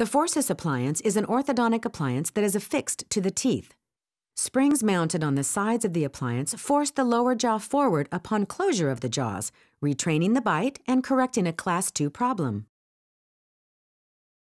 The Forsus appliance is an orthodontic appliance that is affixed to the teeth. Springs mounted on the sides of the appliance force the lower jaw forward upon closure of the jaws, retraining the bite and correcting a Class II problem.